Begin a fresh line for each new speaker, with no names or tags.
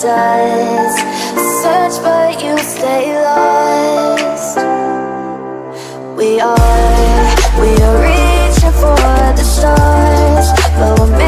Search but you stay lost We are, we are reaching for the stars But we're